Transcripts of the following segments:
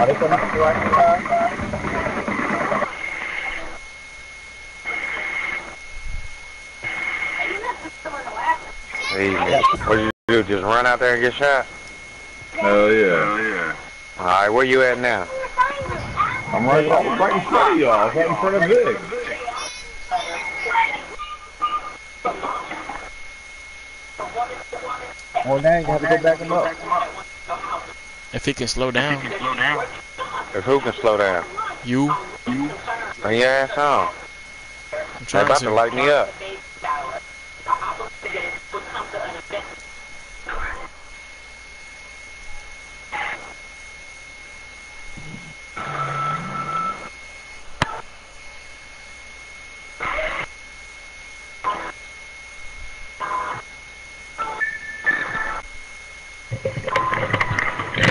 Hey, what you do? Just run out there and get shot? Hell yeah. Hell yeah. All right, where you at now? I'm right, right in front of y'all. Right in front of Vic. Oh, now you have to go back him up. If he can slow down, If who can slow down? you. You. Bring your ass on. I'm They trying about to to. light me up.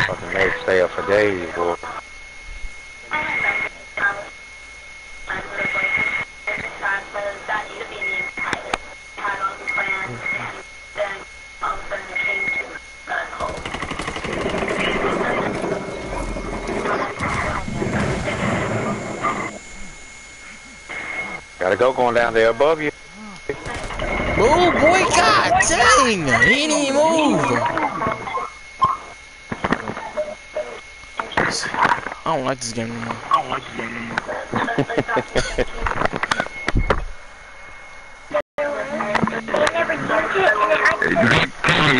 Fucking they stay up for days, boy. Gotta go going down there above you. Move, boy! God dang! He didn't move. I don't like this game anymore. I don't like this game anymore.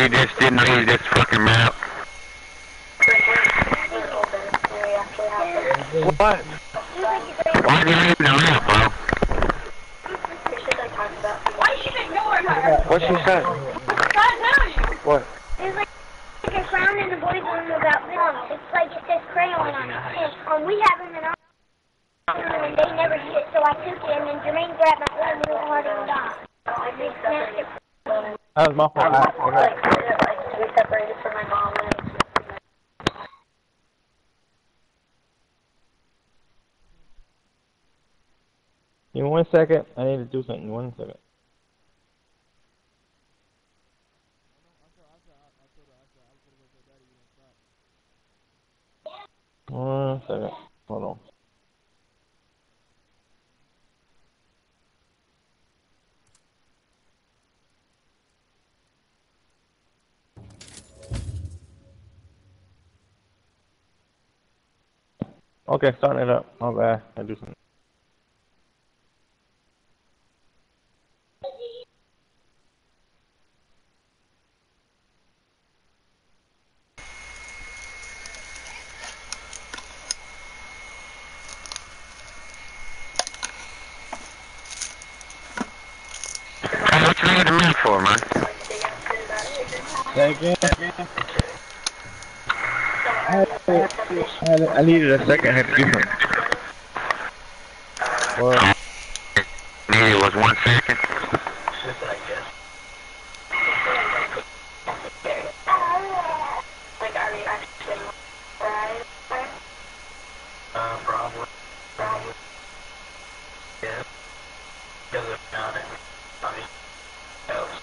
you just didn't read this fucking map. What? Why did you read the map, bro? What she say? What? There's like a crown in the boys' room about film. It's like it says crayon on it. And um, we have them in our room and they never did it, so I took it and then Jermaine grabbed my arm and it hard and died. I just snapped it. That was my fault. I, I, we separated from my mom and Give me one second. I need to do something. One second. One second. Hold on. Okay, starting it up. My bad. I do something. Hey, what you need the map for, man? Say again. I, had- I needed a second. I had to do something. Well, Maybe it was one second. like are we actually right? Uh, probably. Probably. Yeah. Because if not, it probably else.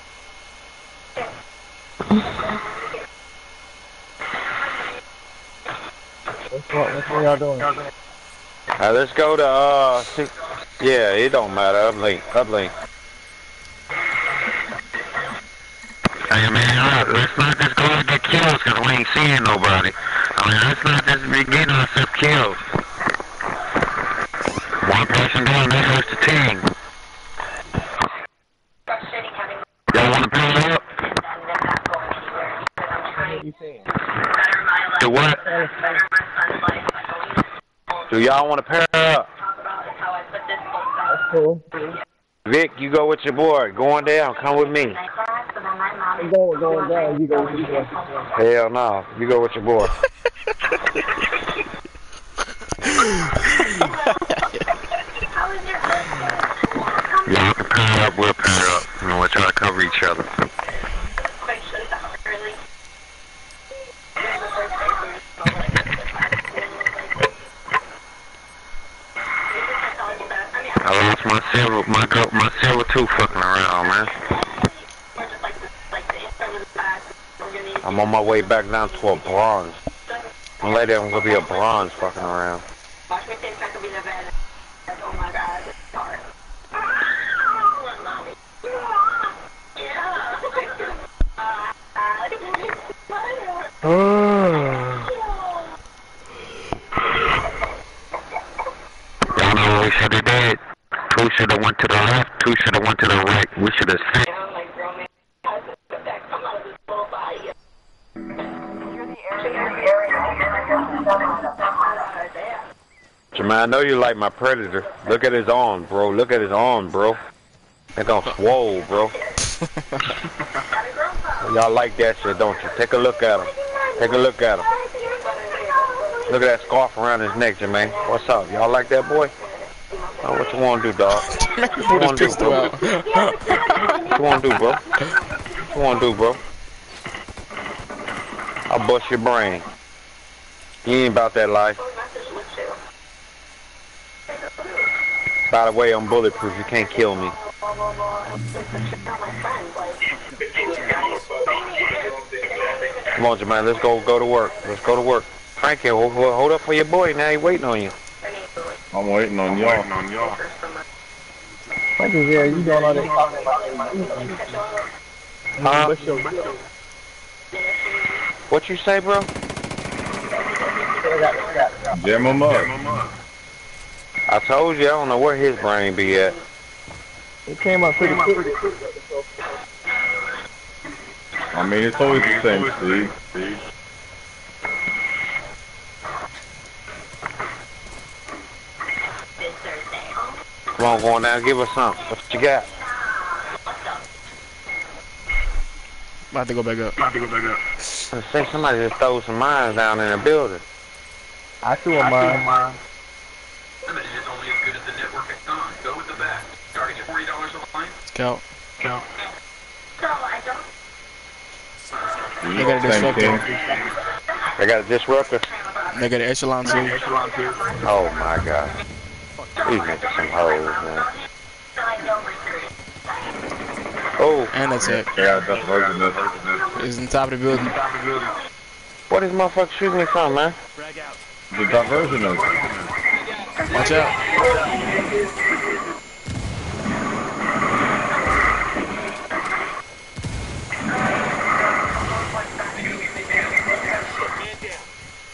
what's what, what's what y'all doing? Uh, let's go to, uh. Yeah, it don't matter. Uplink. Uplink. Hey, man, look, let's not just go and get kills because we ain't seeing nobody. I mean, let's not just be getting ourselves killed. One person down, that hurts the team. Y'all want to pair up? Do what? Do y'all want to pair up? That's cool. Vic, you go with your boy. Going down. Come with me. I'm going, going down. You go, you go. Hell no. You go with your boy. Y'all can pair up. We'll pair up. And we'll try to cover each other. I lost my silver, my go, my silver tooth fucking around, man. I'm on my way back down to a bronze. Some lady I'm gonna be a bronze fucking around. Two should have went to the left, two should have went to the right. We should have Jamal, I know you like my predator. Look at his arm, bro. Look at his arm, bro. They gonna swole, bro. Y'all like that shit, don't you? Take a look at him. Take a look at him. Look at that scarf around his neck, Jermaine. What's up? Y'all like that boy? Oh, what you want to do, dog? What you want to do, bro? What you want to do, bro? What you want to do, bro? I'll bust your brain. You ain't about that life. By the way, I'm bulletproof. You can't kill me. Come on, Jermaine. Let's go. Go to work. Let's go to work. Frankie, hold, hold up for your boy. Now he waiting on you. I'm waiting on y'all. What is there? You doing all that talking about Huh? What's your What you say, bro? Jam him up. I told you I don't know where his brain be at. It came up pretty quick. I mean, it's always the same, Steve. Come on, go on down. Give us some. What you got? About to go back up. I think somebody just throw some mines down in the building. I threw a mine. Limited is only as good as the network it's on. Go with the best. Starting at $40 a line. Scout. You They got a same disruptor. thing. They got a disruptor. They got an echelon too. Oh my god. These niggas some hoes, man. Oh, And that's it. Yeah, that's version of this. It's on top of the building. what is motherfucker shooting me from, man? The diversion of it. Watch out.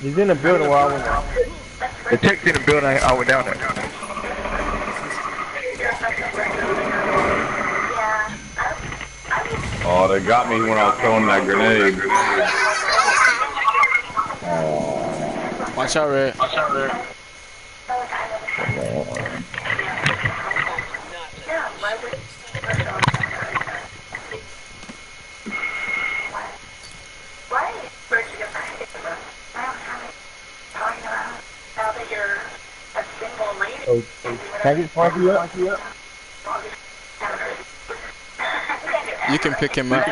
He's in the building while I went out. The tech's in the building. I, I went down there. Oh, they got me when I was throwing that grenade. Watch out, Red. So, can I get Frankie up? You can pick him up.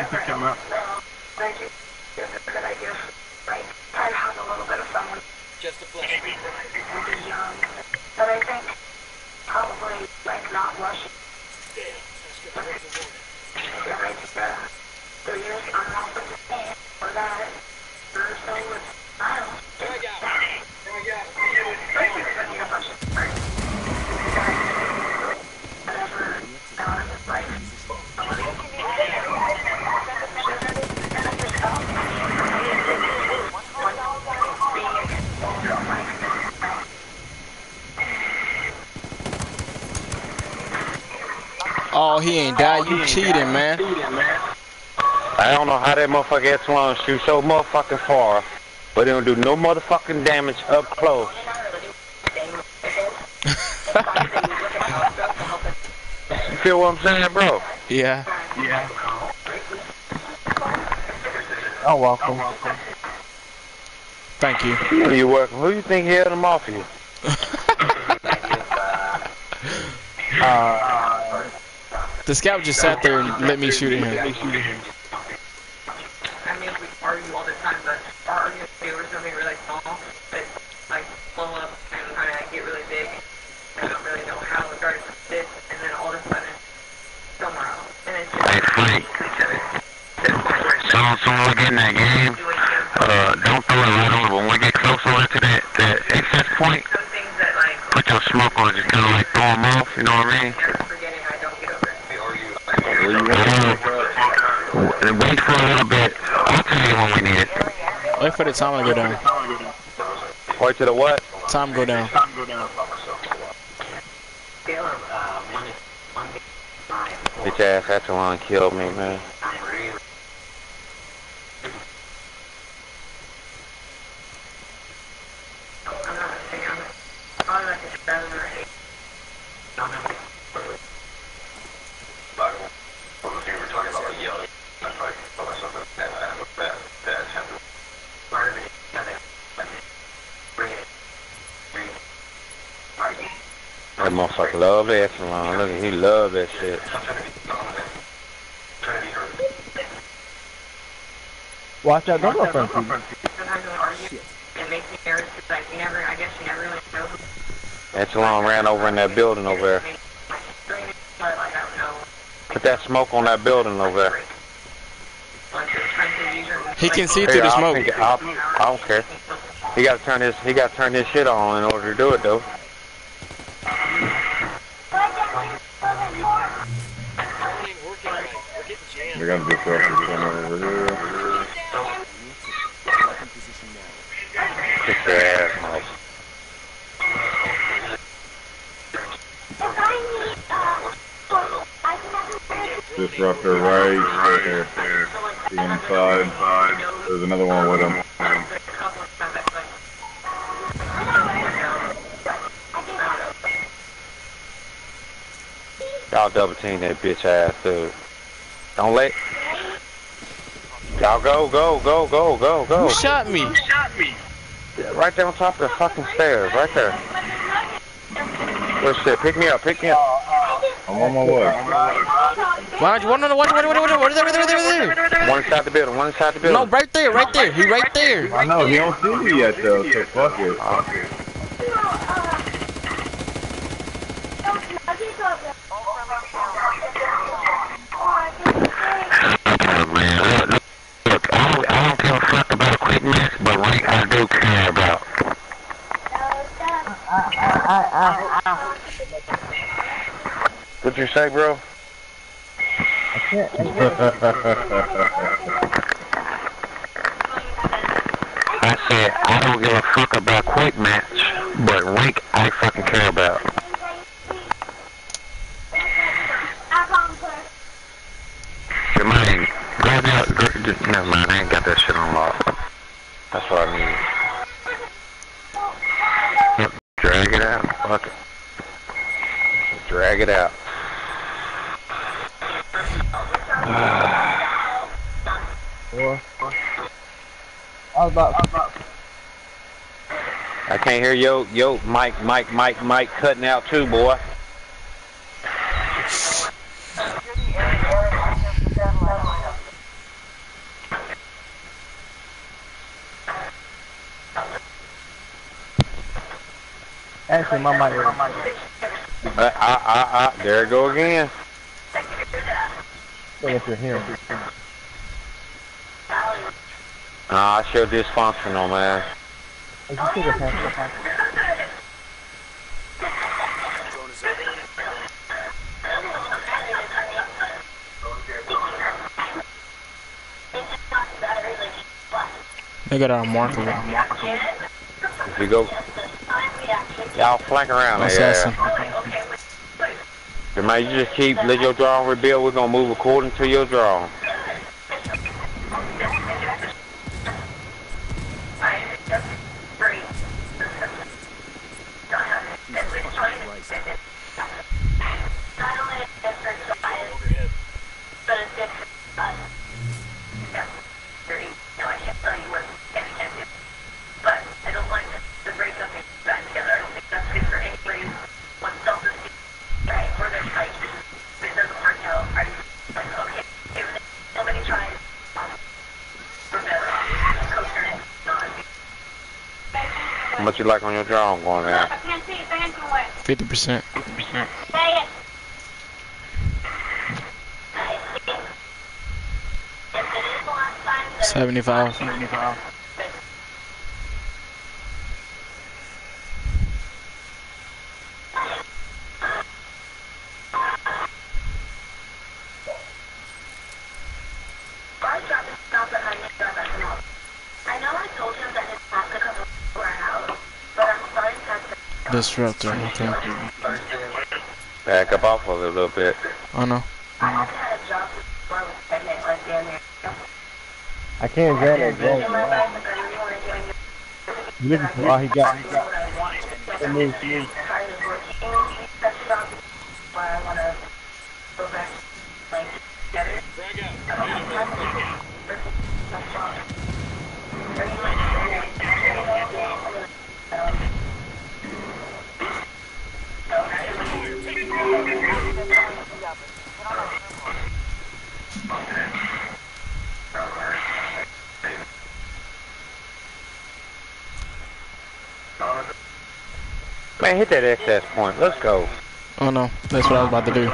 Just a flash. But I think probably like not rushing. Yeah, like uh, three years on and off with the stand or that. Or so with Miles. Here we go. Here we go. A bunch of friends. Whatever. No, I'm just like. Oh, he ain't died. You cheating, man. I don't know how that motherfucker Echelon shoot so motherfucking far, but it don't do no motherfucking damage up close. you feel what I'm saying, bro? Yeah. Yeah. Oh, welcome. Thank you. Who you working? Who do you think held him off you? Uh, The scout just sat there and let me shoot at him. I mean, we argue all the time, but our arguments do or something really small, but like blow up and kind of get really big. I don't really know how it started to this, and then all of a sudden, somewhere else. And it's just Hey, Frank. So, so when we get in that game, uh, don't throw it right over. When we get close to point, those things that like put your smoke on it, just kind of like throw them off, you know what I mean? never forgetting I don't get over it. Where you at? And wait for a little bit. I'll tell you when we need it. Wait for the time to go down. Wait to the what? Time go down. Scale of uh, one to one to five. Bitch ass Echelon killed me, man. I'm really I'm not saying I'm probably like a seven or eight. I don't know. Part of it is together, but bring it, bring it. Argue. That motherfucker love the Echelon. Look, at he love that shit. Watch out, don't go front seat. Sometimes we'll. It makes me nervous because like never, I guess you never really know who Echelon ran over in that building over there. But like I don't know. Put that smoke on that building over there. Like your friends are using. He can see Hey, through the I'll smoke. think- I'll- I don't care. He got to turn his he got to turn his shit on in order to do it though. They got disruptors coming over here. Kick your ass, Mike. Disruptor right there. The inside. There's another one with him. Y'all double team that bitch ass dude. Don't let Y'all go, go, go, go, go, go. Who shot me? Right there on top of the fucking stairs, right there. Where's shit? Pick me up, pick me up. I'm on my way. Why don't you? One, watch, there, there, there, there, there. One inside the building, one inside the building. No, right there, right there. He right there. I know, he don't see me yet though, so fuck it. man. Look, look, I don't, I don't give a fuck about a quick match, but rank I do care about. What you say, bro? I said I don't give a fuck about quick match, but rank I fucking care about. Jermaine, grab that. Gra- just, never mind, I ain't got that shit on lock. That's what I need. Yep, drag it out. Fuck it. Drag it out. I was about, I was about I can't hear yo, yo, Mike, Mike, Mike, Mike cutting out too, boy. Actually my mic. Uh, ah, ah, ah, there it go again. Say if you're hearing. Nah, I show dysfunctional, man. Is you still the They got our marker. If you go, y'all flank around Assassin. there. Jermaine, you just keep, let your drawing rebuild. We're gonna move according to your drawing. You like on your drawing going there? Fifty percent. Seventy-five. Disruptor, okay. Back up off of it a little bit. Oh no. I can't grab it. bro. You looking for all he got? He move, move. That excess point. Let's go. Oh no. That's what I was about to do.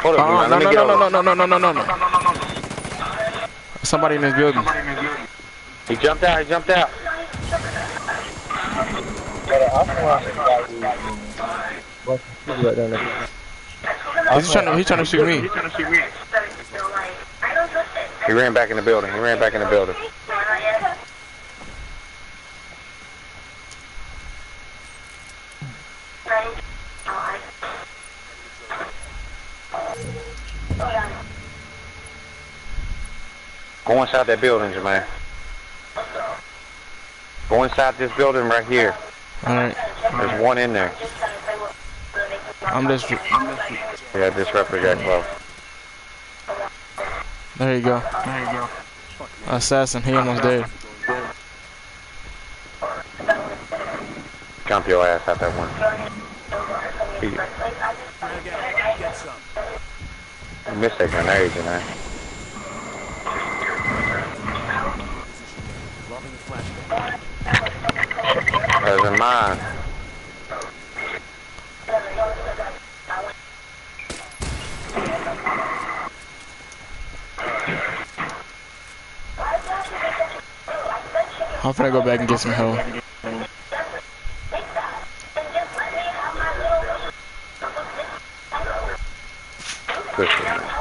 Hold up, Oh, no, no, no, no, no, no, no, no, no, no. Somebody in this building. He jumped out. He jumped out. Right down there. He's trying to, he's trying to shoot me. He ran back in the building. He ran back in the building. Go inside that building, Jermaine. Go inside this building right here. Alright. There's one in there. I'm just. Yeah, disruptor got close. There you go. There you go. Assassin, he almost dead. Jump your ass out that one. He, you missed that grenade, you know. Mine. I'm finna go back and get some help. Push it, man.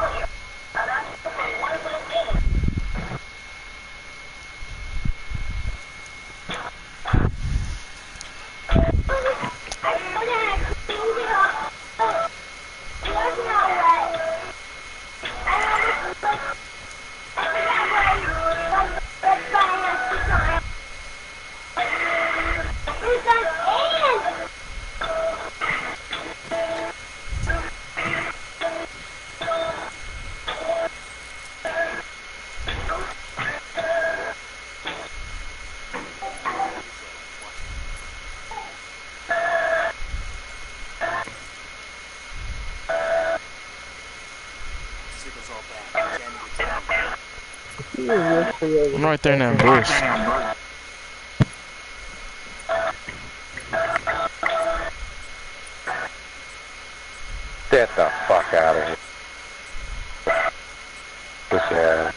I'm right there in that bush. Get the fuck out of here. Push your ass.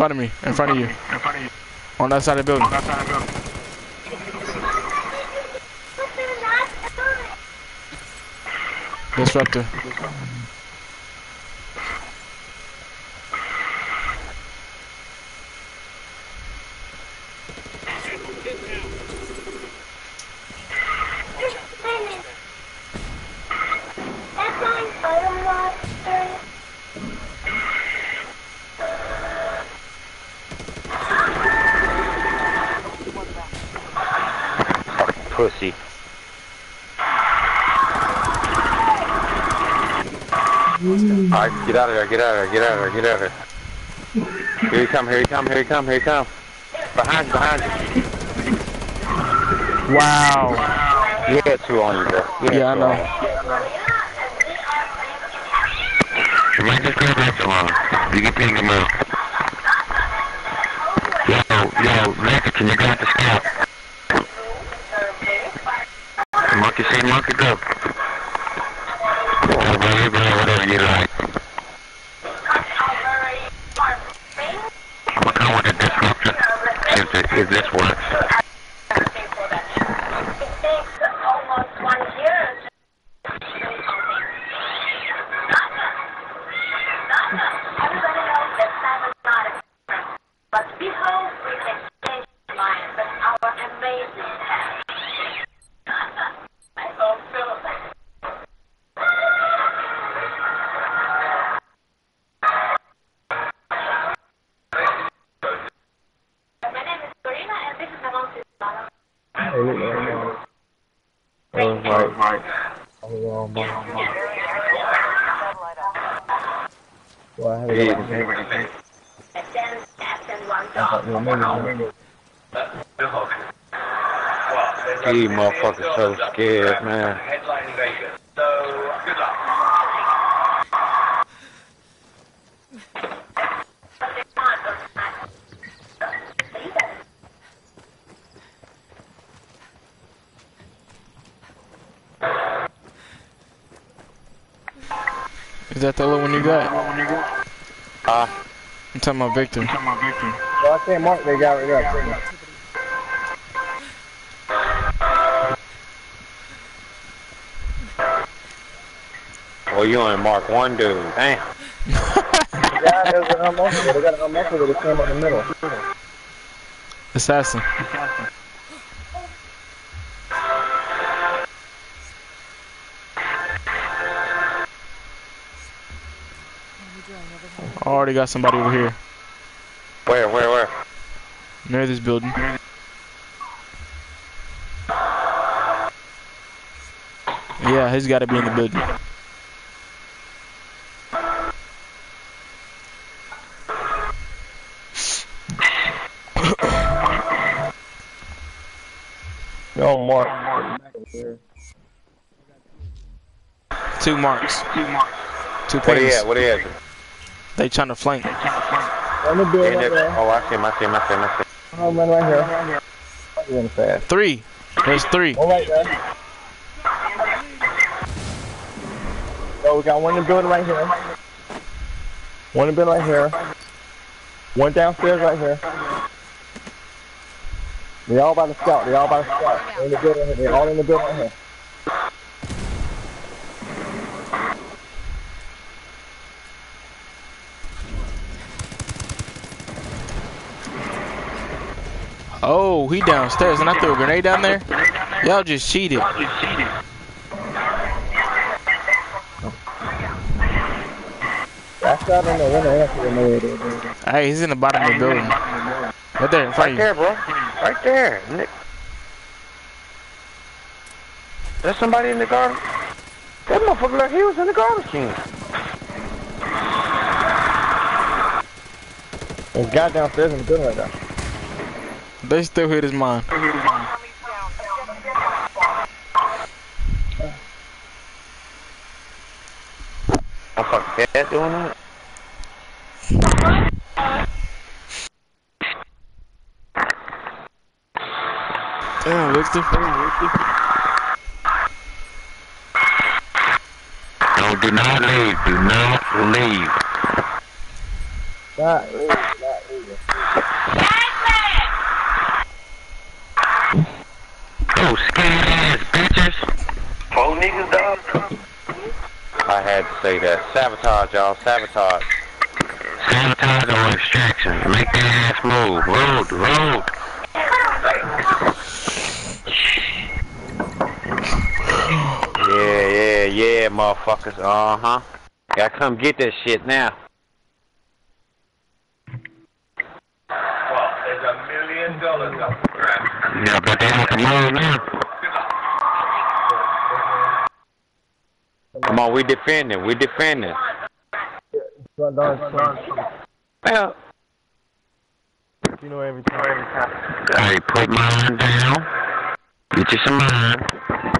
In front of me. In front of you. In front of you. On that side of the building. Disruptor. Pussy. Alright, get out of there, get out of there, get out of there, get out of there. Here he come, here he come, here he come, here he come. Behind you, behind you. Wow. You had two on you, bro. You Yeah, I know. you. Make this grab that alone. You can ping him up. Yo, yo, Rick, can you grab the scout? Monkey say, monkey, go. Whatever, whatever you like. I'm gonna come with the disruptor. If, it, if this works. It takes almost one year. Everybody knows that time is not a but we hope we can change our minds with our amazing past. I hope so. My name is Karina and this is my mom's sister. Hey, look, man. Oh, right, right. Oh, wrong, wrong, wrong. Well, I have it on my And then Captain one I thought, well, maybe, maybe. These motherfuckers so scared, man. Headlining Vegas. So, good luck. Is that the other one you got? Uh, I'm talking about Victor. Well, I can't mark they got it up. well, you only mark one dude. Damn. Yeah, there's an unmuffled. They got an unmuffled that came up the middle. Assassin. I already got somebody over here. Where, where, where? Near this building. Yeah, he's got to be in the building. Yo, Mark. Two marks. Two What he pings. at? What he at? They trying to flank. On the bill In right there. there. Oh, I see him, I see him, I see him, I see him. Oh, man, right here. Fast. Three. There's three. One right there. So we got one in the building right here. One in the building right here. One downstairs right here. They all by the scout. They all by the scout. They're in the building. They all in the building right here. Oh, he downstairs, and I threw a grenade down there. Y'all just cheated. That's out in the window. That's what they. Hey, he's in the bottom of the building. Right there in front Right of you. there, bro. Right there. Nick. There's somebody in the garden. That motherfucker like he was in the garbage can. There's a guy downstairs in the building right there. They still hit his mind. Motherfucker cat doing that? Damn, Victor. No, do not leave. Do not leave. Not really, not really. Oh, scared ass bitches. Four niggas, dog. I had to say that. Sabotage, y'all. Sabotage. Sabotage or extraction. Make that ass move. Road, road. Yeah, yeah, yeah, motherfuckers. Uh huh. Gotta come get that shit now. Well, there's a million dollars up for grabs. Yeah, but they have to move now. Come on, we defending. We defending. Front door is closed. Well, You know everything. Every time. hey, put mine down. Get you some mine.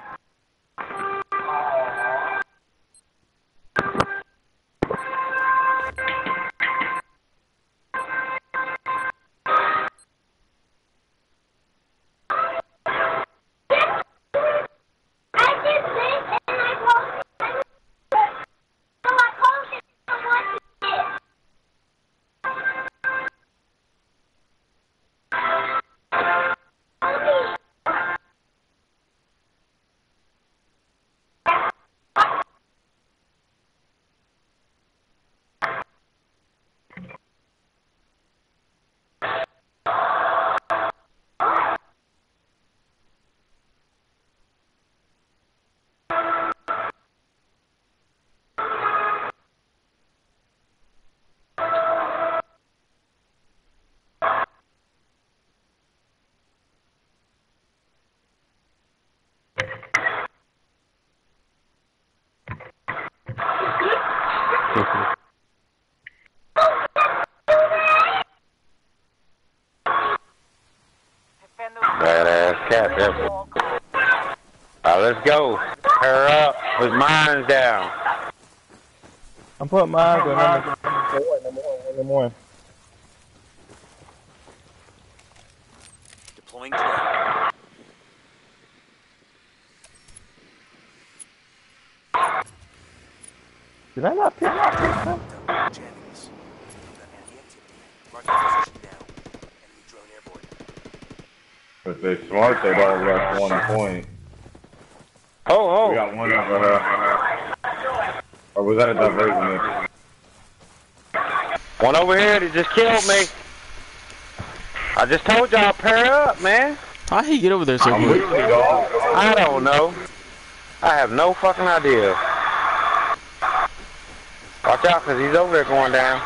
I'm putting my mine on number, number one, number one, number one. Deploying drone. Did I not pick up? Jamming this. Got anti-activity. Marking position now. Enemy drone airborne. If they smart, they'd all rush one point. Oh, oh. We got one over here. Or was that a diversion? One over here that just killed me. I just told y'all pair up, man. How he get over there so quick? with you, dog. I don't know. I have no fucking idea. Watch out, cause he's over there going down.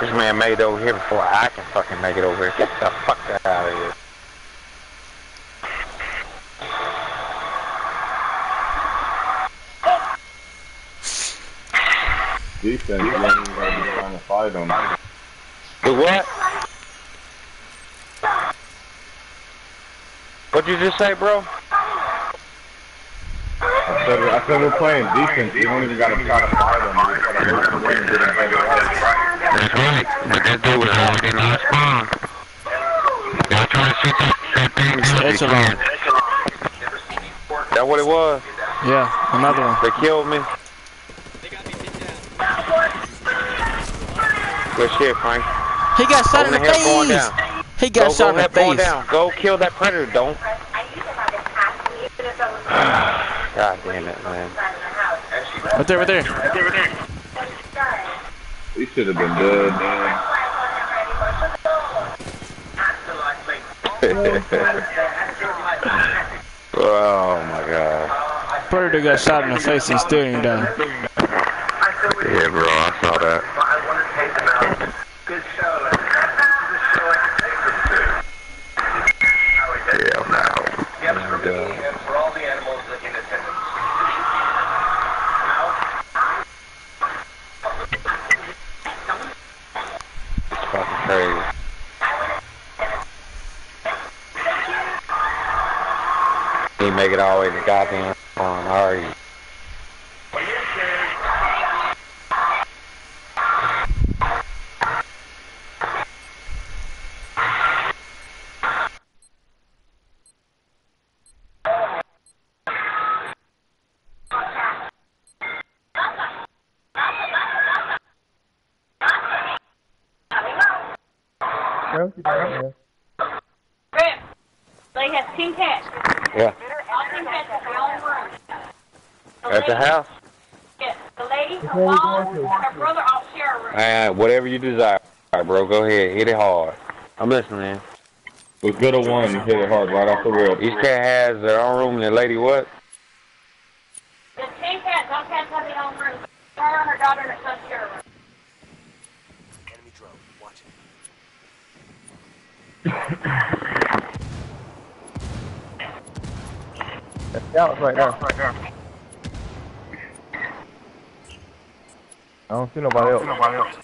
This man made it over here before I can fucking make it over here. Get the fuck out of here. Defense, you ain't even trying to fight them. Do what? What'd you just say, bro? I said, I said we're playing defense. We don't even gotta try to fight them. That's right. But that dude was already in our spawn. Y'all trying to shoot that, that thing good, they Echelon. can't. That what it was? Yeah, another one. They killed me. Good shit, Frank. He got shot in Over the here, going face. down. He Go, got shot go in the ahead, going face. down. Go kill that predator, don't. God damn it, man. Right there, right there. He should have been dead, man. oh my god. Predator got shot in the face and still ain't done. Yeah, bro, I saw that. Yeah, no. And, uh, for all the animals in attendance. it's fucking crazy. He make it all the way to goddamn farm. Already. No, she's not here. Rip, they have ten cats. Yeah. All ten cats in their own room. The At the lady- house. Yes, the lady, her where we mom, going to? and her brother all share a room. Uh, whatever you desire, All right, bro. Go ahead, hit it hard. I'm listening. Was good at one. You hit it hard right off the rip. Each cat has their own room, and the lady what? The ten cats, all cats have their own room. Her, and her daughter, and her son share a room. Enemy drone. Watch it. The scout's right there. I don't see nobody else.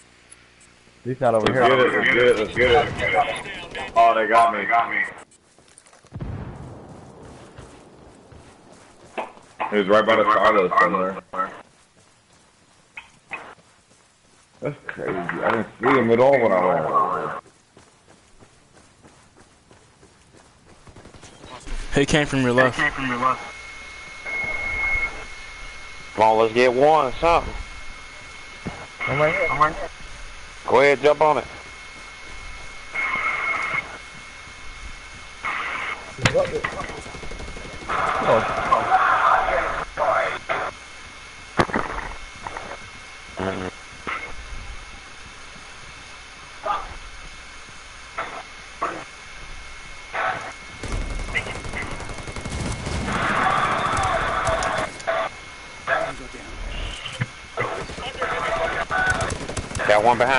He's not over Let's here. get it. Let's get it. Let's get it. Oh, they got me. They Got me. He was right by the silos somewhere. That's crazy. I didn't see him at all when I ran. He came from your left. Come on, let's get one or something. I'm right here. I'm right here. Go ahead, jump on it. He's up there. Oh, Mm-mm.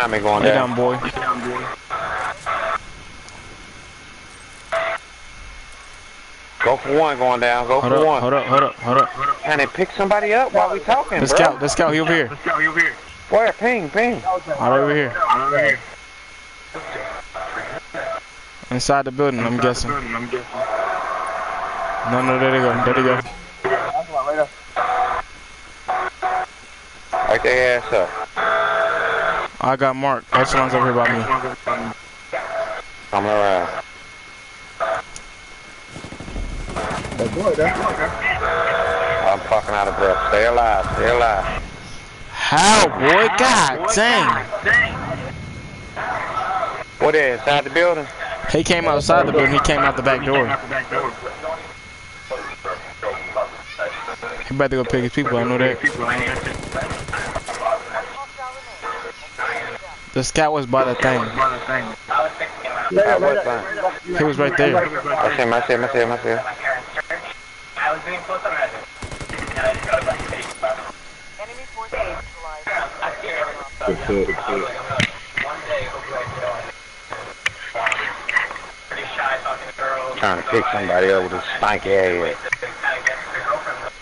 Got one me going Lay down. down, boy. Go for one going down. Go Hold for up, one. hold up, hold up, hold up. And then pick somebody up while we talking, The bro. scout, the scout, he over here. This scout, he over here. Where? Ping, ping. Right over here. Right over here. Inside the building, I'm guessing. No, no, there they go. There they go. That's one right there. Right ass up. I got Mark. Echelon's over here by me. Coming around. That boy there. I'm fucking out of breath. Stay alive. Stay alive. How, boy? God dang. What is inside the building? He came outside the building. He came out the back door. He about to go pick his people. I know that. The scout was by the thing. Inside what thing? He was right there. I see him. I see him. I see him. I see him. I was being close. Enemy force neutralized. Good shit. One day, hopefully I can Pretty shy talking to girls. Trying to pick somebody up with a stanky ass. Kind of get their girlfriend.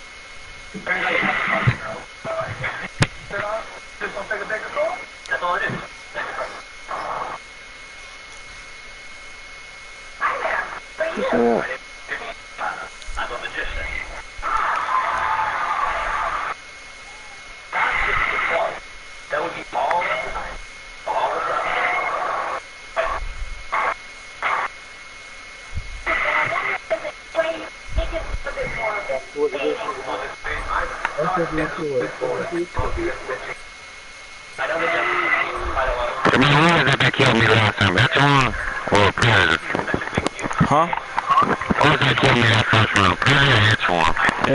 Just don't take a bigger call. That's all it is. I'm a magician. That would be all the time. All the time. I know that quite a lot of Come on, who was it that killed me last time? Echelon or Perry? Huh? Who was it that killed me that first round? Perry or Echelon? Echelon. What's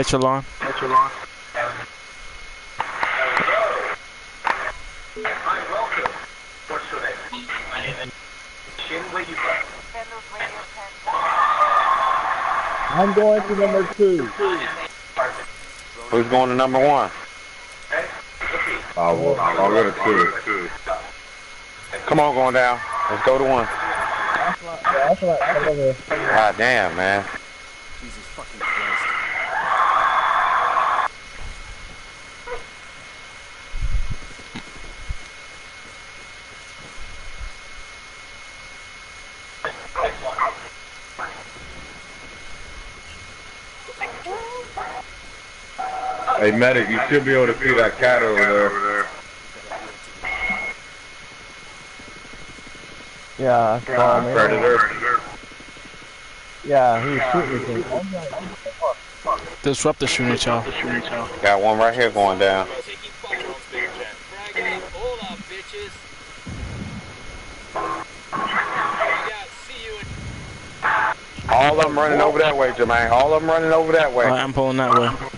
your name? My name is Shin. Where you from? Send those radio pens. I'm going to number two. Who's going to number one? I will, I'll go to two. Come on, going down. Let's go to one. That's right. Come over here. God damn, man. Hey, medic, you should be able to see that cat over there. Yeah, I saw him. Predator. Yeah, he was shooting me. Disrupt the shooting at y'all. Got one right here going down. All of them running over that way, Jermaine. All of them running over that way. Alright, I'm pulling that way.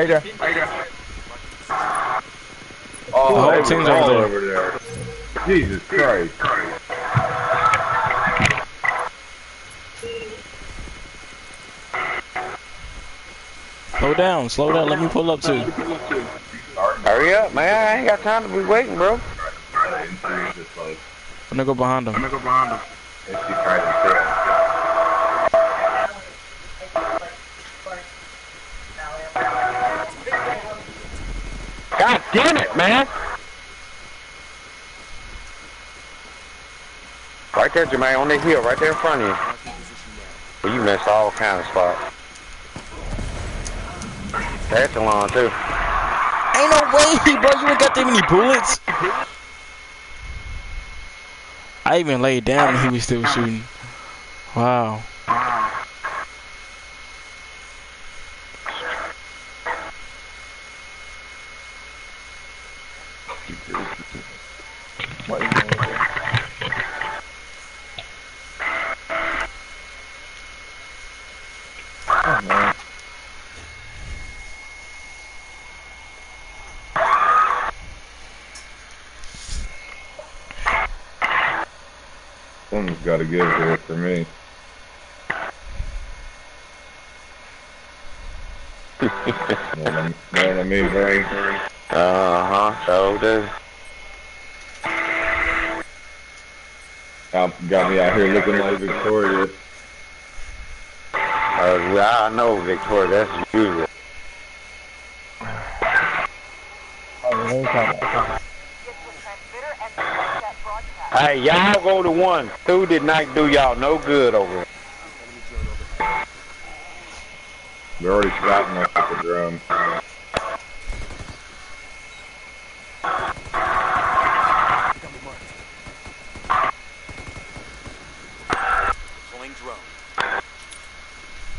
Right there. Oh, The whole team's all over over there. Jesus Christ. Slow down, slow down. Let me pull up too. Hurry up, man. I ain't got time to be waiting, bro. I'm gonna go behind him. if she tried to kill. God damn it, man. Right there, Jermaine, on the hill, right there in front of you. Well, you missed all kind of spots. That's a long too. Ain't no way, bro. You ain't got that many bullets. I even laid down and he was still shooting. Wow. To give here for me. More than, more than me, right? Uh huh. So do. Got, got me out here looking like Victoria. Uh, well, I know Victoria. That's usual. They ain't talking about- Hey, y'all go to one. Two did not do y'all no good over there. They're already scouting us with the drone. Marked. Deploying drone.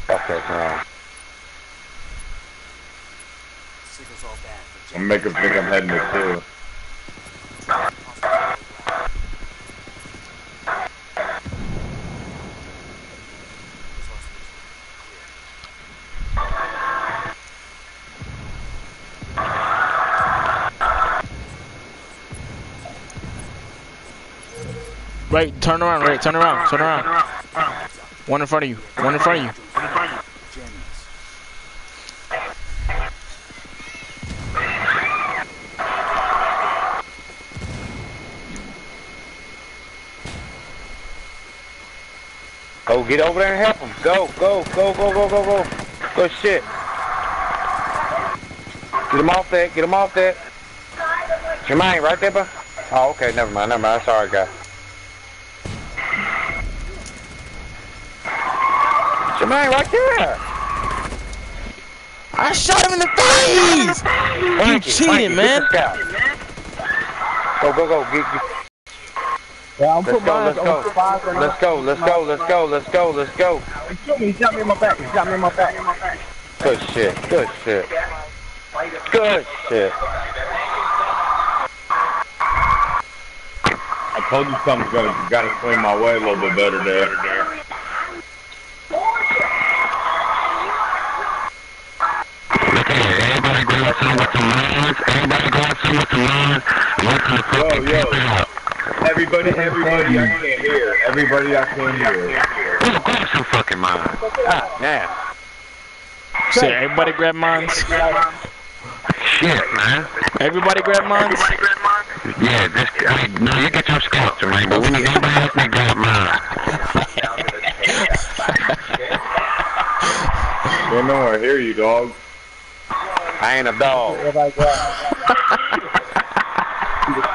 Okay, come Signals all bad. I'm making think I'm heading to two. Right, turn around, right, turn around, turn around. One in front of you, one in front of you. Go get over there and help him. Go, go, go, go, go, go, go. Go shit. Get him off that. Get him off that. Jermaine, right there, bro? Oh, okay. Never mind. Never mind. Sorry, guy. Jermaine, right there. I shot him in the face! Frankie, cheating, Frankie, man. Get the scout. Go, go, go. Get, get. Yeah, I'm Let's putting go, mine let's on go. five and Let's go, let's go, let's go, let's go, let's go. He shot me. He shot me in my back. He shot me in my back. Good shit, good shit. Good shit. I told you something's gotta gotta swing my way a little bit better there. Everybody grab some with some lines. Everybody grab some with some lines. Look to the Yo, fucking yo. people out. Everybody, everybody I can't hear. Everybody I can't hear. Go grab some fucking lines. God damn. Say, everybody grab mines. Shit, man. Everybody grab mines. Yeah, just, I mean, no, you get your scouts, man, but we need everybody else to grab mine. They know I hear you, dog. I ain't a dog. Everybody a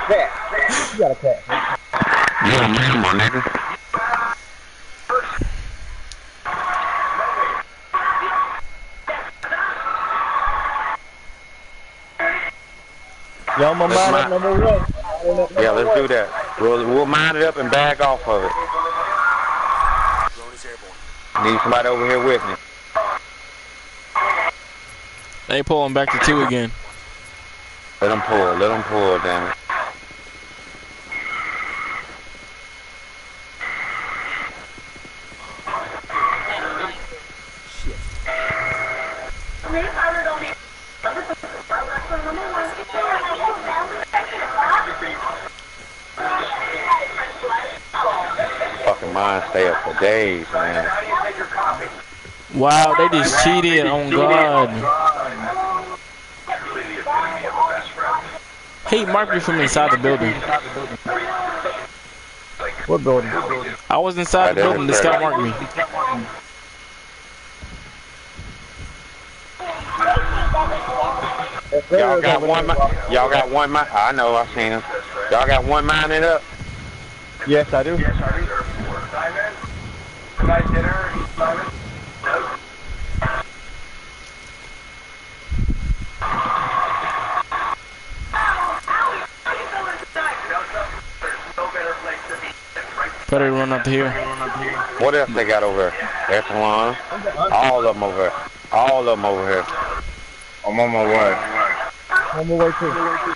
cat. You got a cat. You're a mammal, nigga. Y'all my mind up number one. Yeah, let's do that. We'll, we'll mine it up and bag off of it. Drone is airborne. Need somebody over here with me. They pulling back to two again. Let them pull, let them pull, damn it. Shit. Fucking mine stay up for days, man. Wow, they just cheated on God. He marked me from inside the building. What building? I was inside the building. The scout marked me. Y'all got one, mi- y'all got one mine. I know, I seen him. Y'all got one mining up. Yes, I do. Better run up here. What else they got over there? Echelon. All of them over here. All of them over here. I'm on my way. I'm On my way too.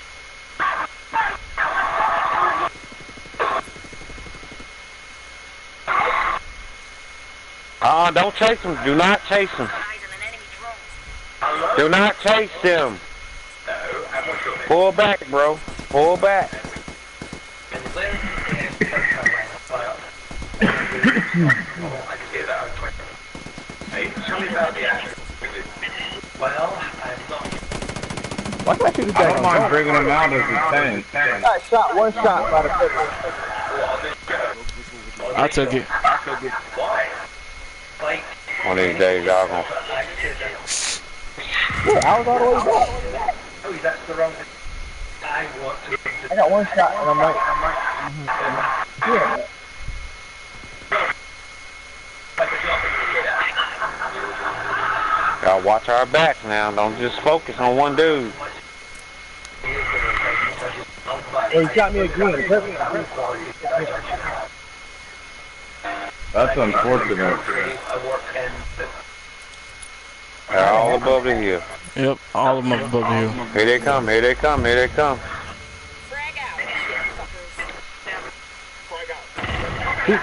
Ah, don't chase them. Do not chase them. Do not chase them. Pull back, bro. Pull back. Why can't I shoot this I guy? don't mind bringing him out as a tank. Got shot one shot by the pistol. I took it. i took it fine One of these days, y'all gonna. Yeah, I was all the way back. Oh, that's the wrong thing. I want to. I got one shot and I'm like, mm-hmm. yeah. Y'all watch our backs now. Don't just focus on one dude. Well, he shot me a green. That's unfortunate. They're all above the hill. Yep, all of them up above the hill. Here they come. Here they come. Here they come.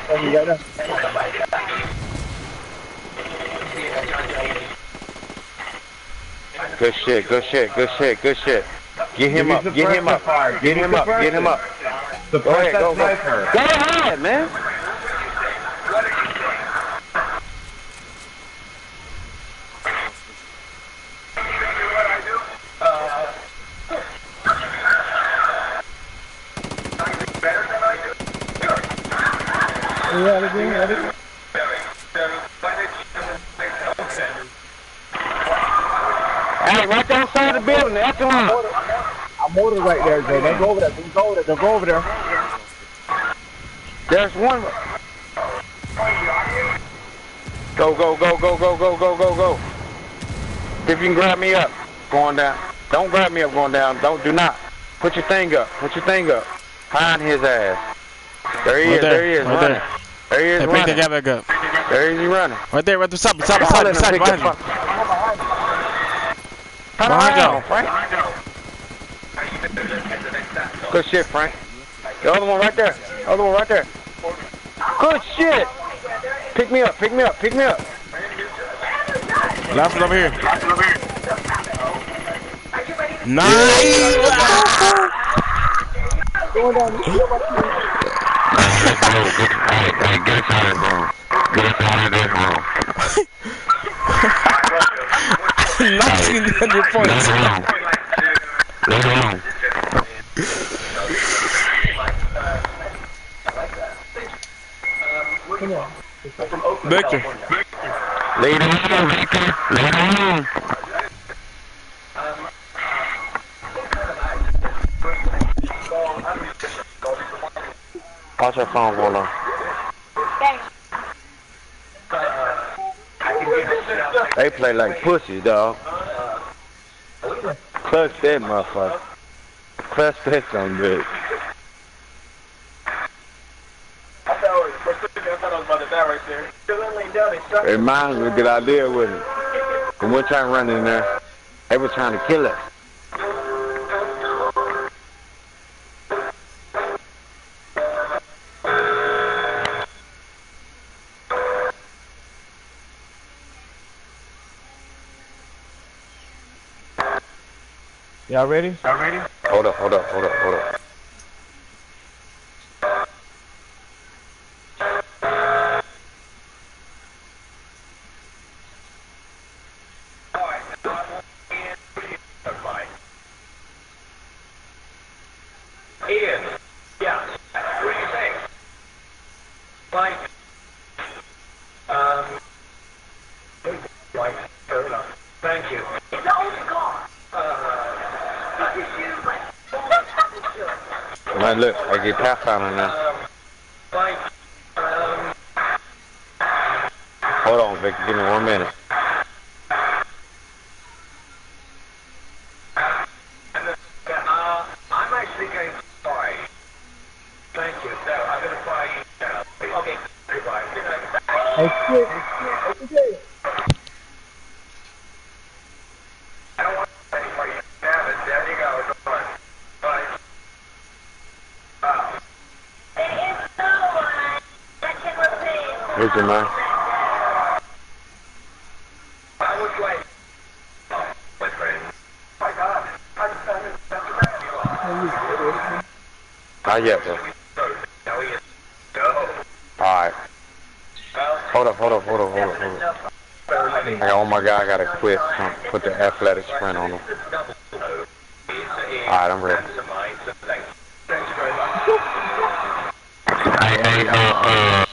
Oh, you got that? Good shit. Good shit. Good shit. Good shit. Get him up. Get him up. Get him up. Get him up. Go ahead. Go. Go. Go ahead, man. Yeah, the green, ready? Hey, right outside the building. That's the line. I'm motor right there, Joe. Don't go over there. Don't go over there. Don't go over there. There's one. Go, go, go, go, go, go, go, go, go. If you can grab me up. Going down. Don't grab me up going down. Don't, do not. Put your thing up. Put your thing up. Behind his ass. There he Right is. there, There he is. right running. there. There he is Hey, pick running. that guy back up. There he is running. Right there, right beside, beside, Y'all beside, let him beside, pick behind the you. fuck- Turn Behind around, y'all. Frank. Good shit, Frank. The other one right there. The other one right there. Good shit. Pick me up. Pick me up. Pick me up. Last one over here. Nice! Going down. Hey, hey, get us out of this room. Get us out of this room. 1900 points. That's wrong. That's wrong. Victor. Lay on, Victor. Lay on. Watch your phone, Wolo. Play like pussies, dog. Clutch that motherfucker. Clutch that some bitch. It reminds me a good idea with it. When we're trying to run in there, they were trying to kill us. Y'all ready? Y'all ready? Hold up, hold up, hold up, hold up. Ian, yeah, what do you think? Like, um, like, fair enough. Thank you. Man, look, I get Pathfinder on Like, um, Hold on, Victor, give me one minute. uh, I'm actually going to buy. Thank you. So I'm going to buy you now. Okay, goodbye. Good night. Hey, shit. Hey, shit. I don't want anybody to have it. There you go. Bye. Bye. Wow. Where's your man? I was like, oh, my friend. My God. I'm sorry. Not yet, bro. Now he is. No. Alright. Hold up, hold up, hold up, hold up, hold up. Hey, oh my god, I gotta quit. Put the athletic sprint on him. Alright, I'm ready. Hey, hey, uh, uh,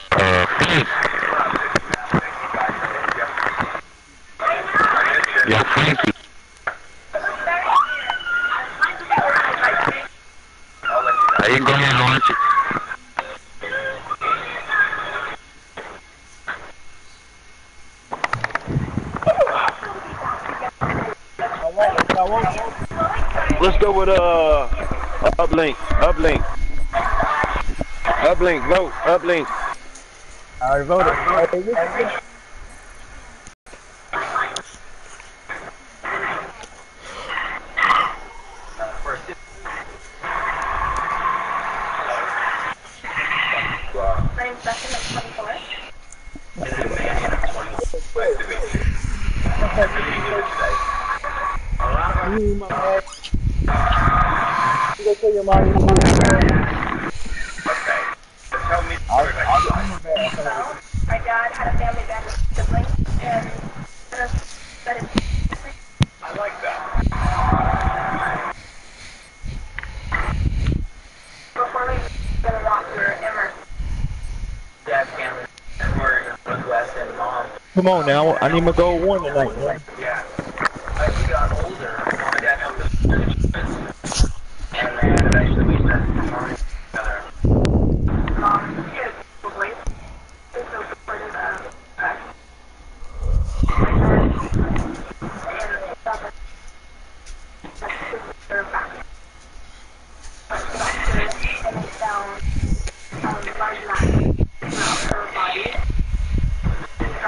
uplink, vote, uplink. I voted. Hey, this- I'm second at 24. You go tell your mom you moved. Tell me. My dad had a family band of siblings, and uh, that is I like that. before we got a lot, we were immersed. Dad's family. We're in Northwest and mom. Come on now, I need to go one tonight. man. Yeah. As we got older, helped us.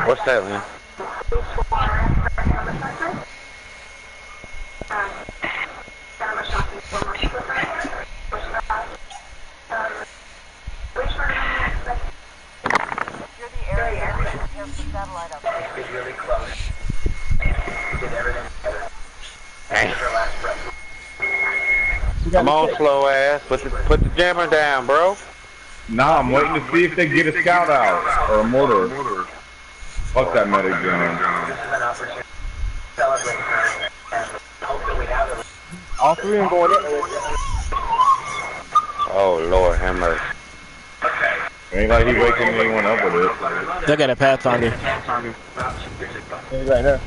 What's that, man? You're the area where the Air satellite update. It's really close. We did everything together. Hey, Her last breath. You got come to on, check. slow ass. Put the put the jammer down, bro. Nah, I'm waiting to see if they get a scout out or a mortar. Fuck that medic gun. This is an opportunity to celebrate her and hope that we have it. All three of them going in. Oh Lord, have mercy. Okay. Ain't like he waking anyone up with it. They got a Pathfinder. He's right there.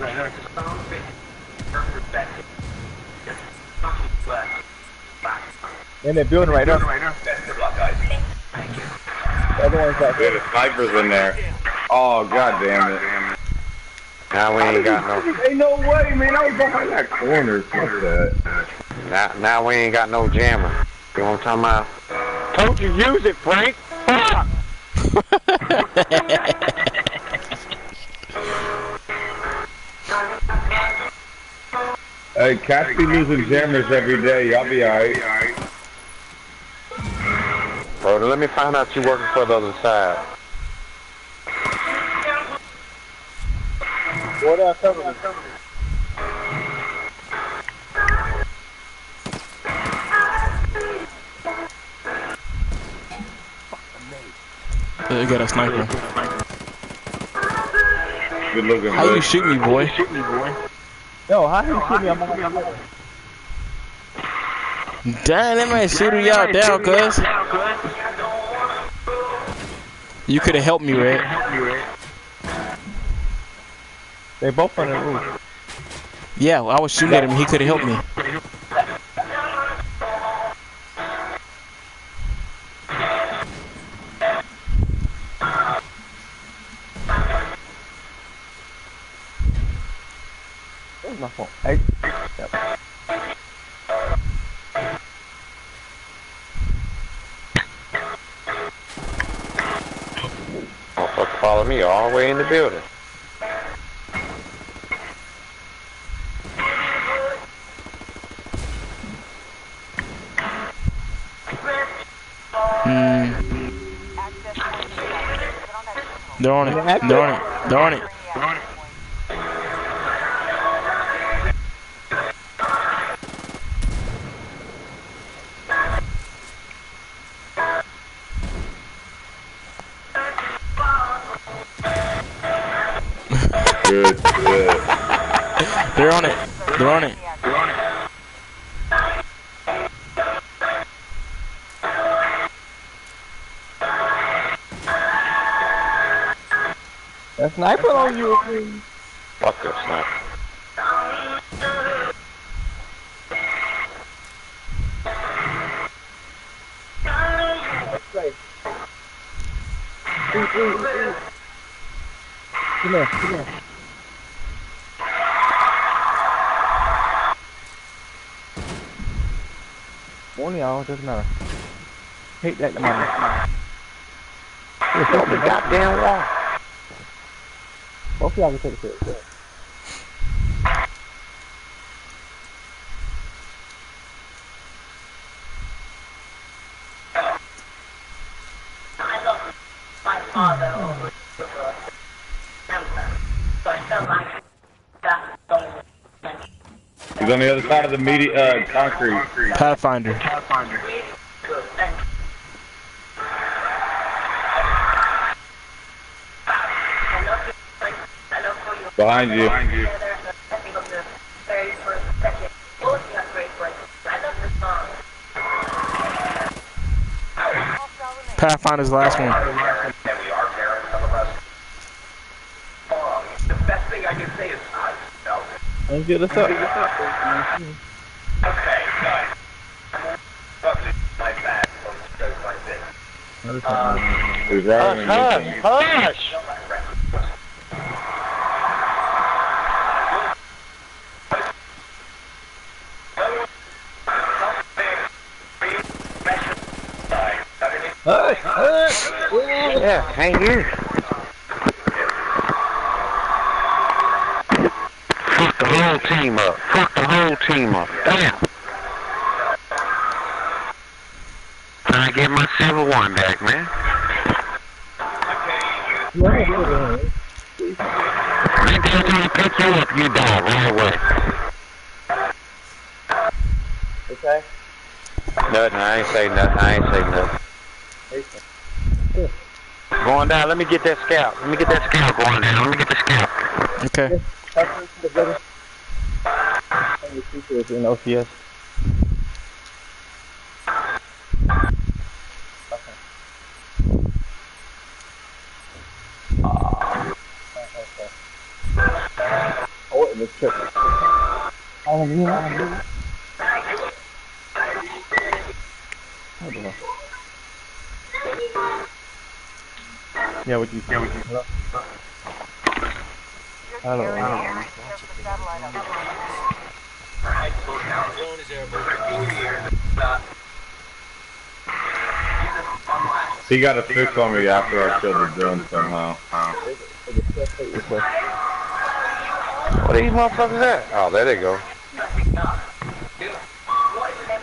In that building right there. Best of luck, guys. Thank you. The other one's back there. There's snipers in there. Oh god damn it. Now we ain't got no. Ain't no way, man. I was behind that corner. Fuck that. Now, now we ain't got no jammer. You know what I'm talking about? Told you use it, Frank. Fuck. Hey, cats be losing jammers every day. Y'all be alright. Bro, let me find out you working for the other side. What else cover me? They got a sniper. Good looking, How you boy. shoot me, boy? Yo, how you shoot me? I'm on my phone. Damn, that man shooting y'all down, cuz. You could have helped me, Red. They both on the roof. Yeah, I was shooting at him. He could have helped me. Sniper on you. Fuck your sniper. Come here, come here. Morning, y'all. Doesn't matter. Hate that money. Open the goddamn wall. Both of y'all can take a picture. My father over so I felt like that He's on the other side of the media, uh, concrete. Pathfinder. Behind you. Pathfinder's the last one. And we are parents, some of us. Um, the best thing I can say is, uh, no. Let's get this up. Okay, guys. Fuck this, my bad. So it's just like this. He's right in Hush, the hush. Hush, hush. Yeah, hang here. Fuck the whole team up. Fuck the whole team up. Damn. Trying to get my silver one back, man. Man, they're trying to pick you up, you dog, right away. Okay. Nothing, I ain't say nothing, I ain't say nothing. Going down, let me get that scout. Let me get that scout going down. Let me get the scout. Okay. In OCS. Oh, it was tripping. Oh, you know, Hold on. Yeah, what you yeah, what you Hello? Hello. Hello. He got a fix on me after I killed the drone somehow. What are these motherfuckers at? Oh, there they go.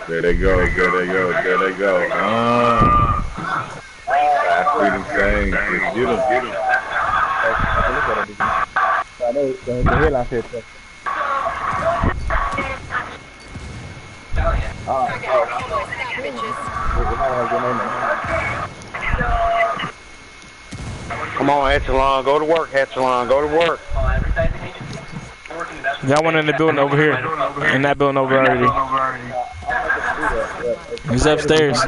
There they go, there they go, there they go. Ah. Fast feeding things. Just get him, get him. I know the, the headline said that. Come on, Echelon. Go to work, Echelon. Go to work. Got one in the building over here. In that building over already. He's upstairs.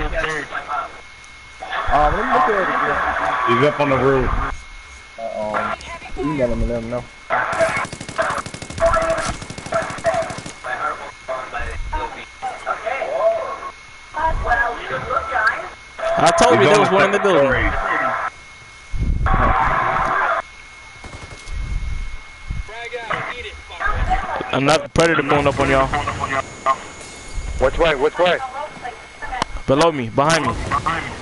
Um, let me look at it again. He's up on the roof. Uh, um, email him and let him know. I told you there was one in the building. story. Another predator going up on y'all. Which way? Which way? Below me, behind me, behind me.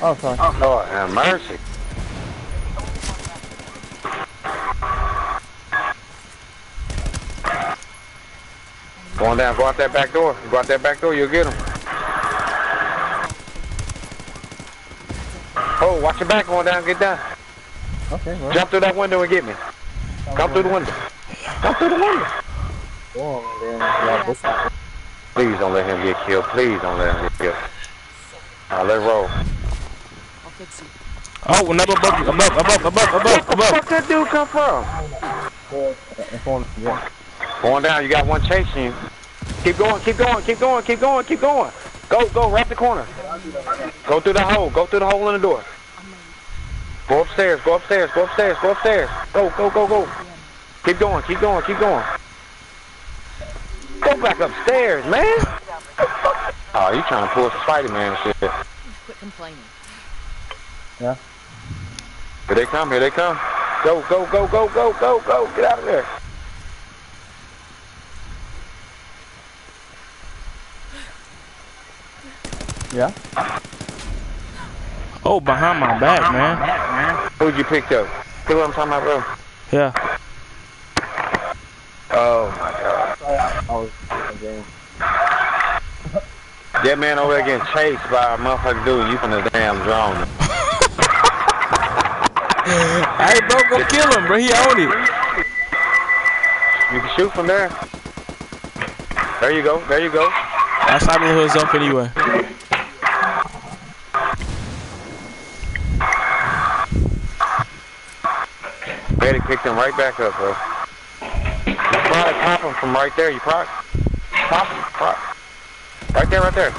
Oh, sorry. Oh, Lord have mercy. Going down. Go out that back door. Go out that back door. You'll get him. Oh, watch your back going down. Get down. Okay, well, Jump through that window and get me. Come through the window. Come through the window. go on. Yeah. Please don't let him get killed. Please don't let him get killed. All right, let's roll. Oh, another above you. Above, above, above, above, Where the fuck that dude come from? In front, yeah. Going down. You got one chasing you. Keep going. Keep going. Keep going. Keep going. Keep going. Go, go, right the corner. Go through the hole. Go through the hole in the door. Go upstairs. Go upstairs. Go upstairs. Go upstairs. Go, go, go, go. Keep going. Keep going. Keep going. Go back upstairs, man. Oh, you trying to pull a Spider-Man shit. Quit complaining. Here they come. Here they come. Go, go, go, go, go, go, go. Get out of there. Yeah. Oh, behind my back, man. Who'd you pick up? See what I'm talking about, bro? Yeah. Oh my god. I was game. That man over there getting chased by a motherfucker dude. You from the damn drone. Hey, bro, go kill him, bro. He owned it. You can shoot from there. There you go. There you go. I shot the hoods up anyway. Betty picked him right back up, bro. You probably pop him from right there. You probably pop him. Pop. Right there, right there.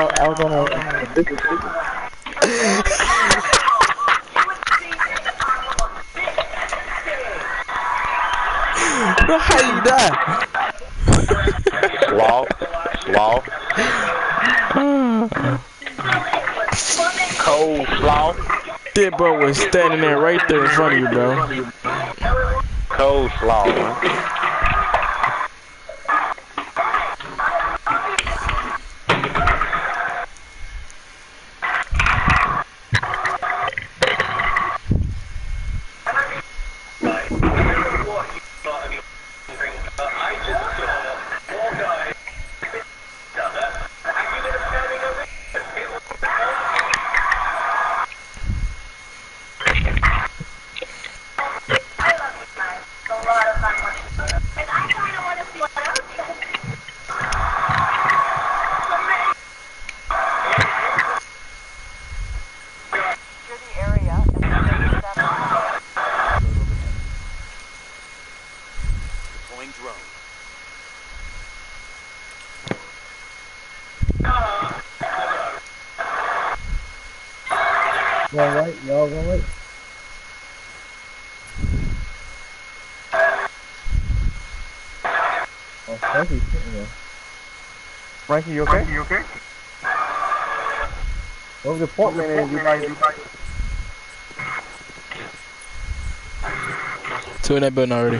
Not bad. I, I was on a, a. Bro, how you die? Sloth. Sloth. Cold sloth. That bro was standing there right there in front of you, bro. Cold sloth, man. Deploying drone. You all right? You all right? Oh, Frankie's sitting there. Frankie, you okay? you okay? Where's the apartment is? You guys, Two in that building already.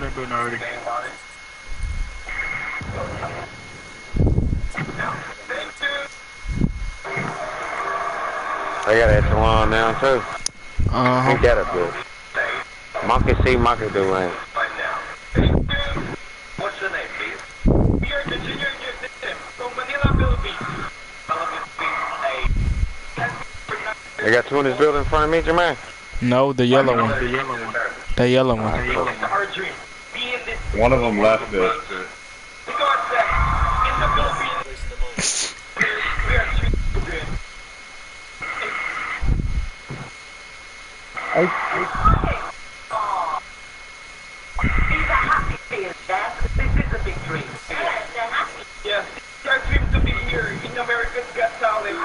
They got that salon now too. Uh Ain't huh. that a bitch? Monkey see, monkey do, ain't it? What's the name, please? Here, the junior executive from Manila, Philippines. Philippines, They got two in this building in front of me, Jermaine. No, the yellow one. The yellow one. Our dream. Be in this One of them left it. because uh, in the Philippines, we are street children. These are happy days, Dad. This is a big dream. Yeah, it's our dream to be here in America's Got Talent.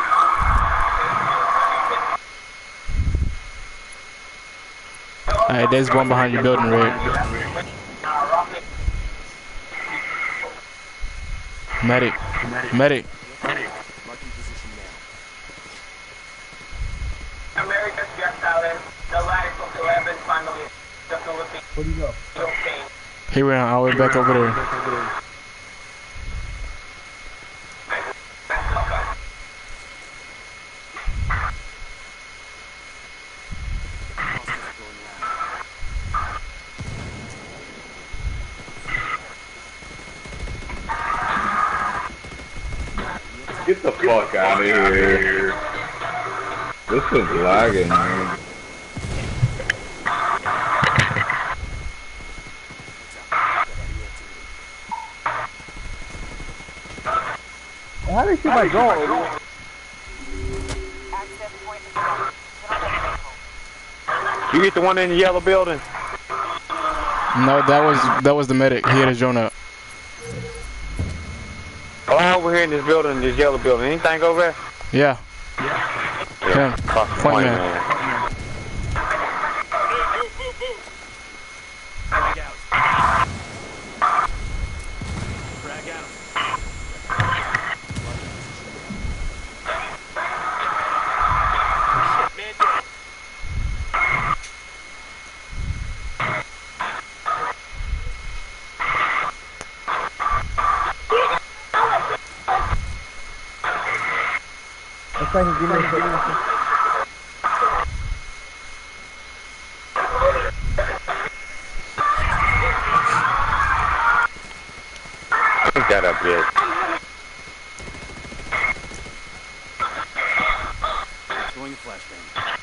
Alright, there's one behind your building, Red. Medic. Medic. Marking position now. America's Talent, the life of 11 families, the Philippines, where do you go? He ran all the way back over there. Hostiles going live. Get the fuck out of here. This is lagging, man. How you see my? You get the one in the yellow building? No, that was that was the medic. He had his drone up. Oh, over here in this building, this yellow building. Anything over there? Yeah. Yeah. The Point point, man. man. Frag out. Man down. Let's try to give me a second. Pick that up, bitch. Throwing a flashbang. That's it.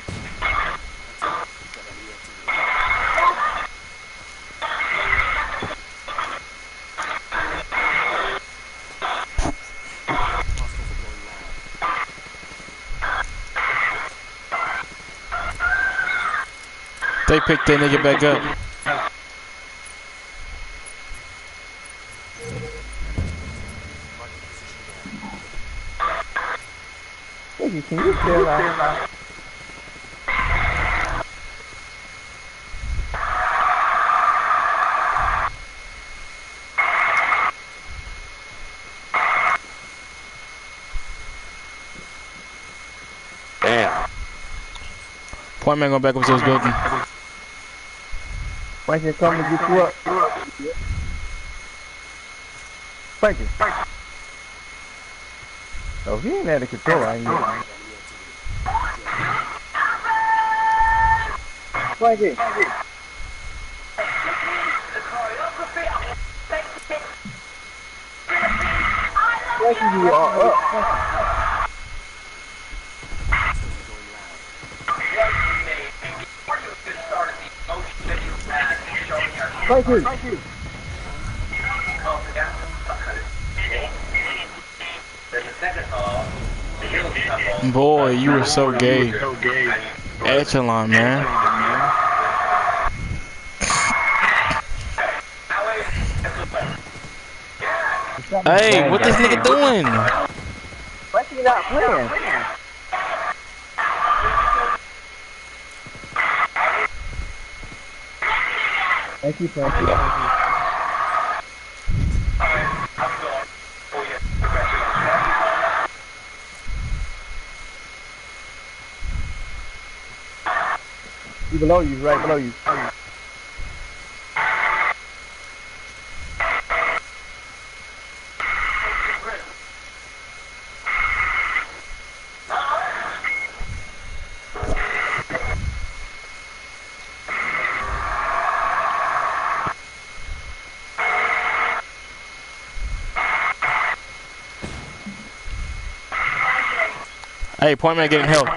Got enemy activity. Hostiles are going live. They picked that nigga back up. Marking position now. Thank you. Can you chill out? Damn. Point man going back up to his building. Frankie, come and get you up. Frankie. Oh, he ain't out of control. I ain't know. Frankie. Frankie, you are up. Frankie. Boy, you were so gay. Echelon, man. Hey, what this nigga doing? Frankie not playing. You, Frankie. You below you, right below you. Hey, point man getting help. Hey,